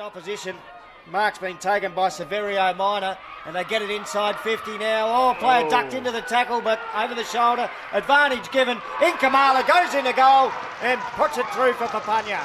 opposition. Mark's been taken by Severio Minor, and they get it inside 50 now. Oh, player Oh. ducked into the tackle, but over the shoulder. Advantage given. Inkamala goes into goal and puts it through for Papunya.